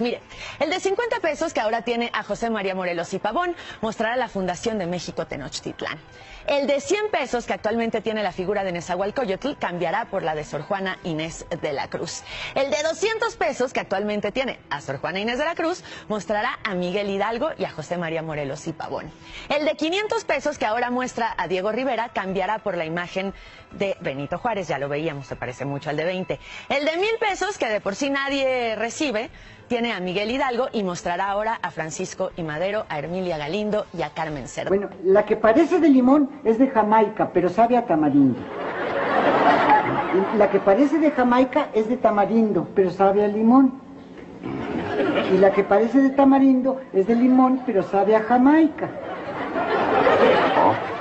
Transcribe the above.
Mire, el de 50 pesos que ahora tiene a José María Morelos y Pavón mostrará la Fundación de México Tenochtitlán. El de 100 pesos que actualmente tiene la figura de Nezahualcóyotl cambiará por la de Sor Juana Inés de la Cruz. El de 200 pesos que actualmente tiene a Sor Juana Inés de la Cruz mostrará a Miguel Hidalgo y a José María Morelos y Pavón. El de 500 pesos que ahora muestra a Diego Rivera cambiará por la imagen de Benito Juárez, ya lo veíamos, se parece mucho al de 20. El de mil pesos que de por sí nadie recibe tiene a Miguel Hidalgo y mostrará ahora a Francisco y Madero, a Hermilia Galindo y a Carmen Cerdo. Bueno, la que parece de limón es de Jamaica, pero sabe a tamarindo. La que parece de Jamaica es de tamarindo, pero sabe a limón. Y la que parece de tamarindo es de limón, pero sabe a Jamaica.